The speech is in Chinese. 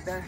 对的。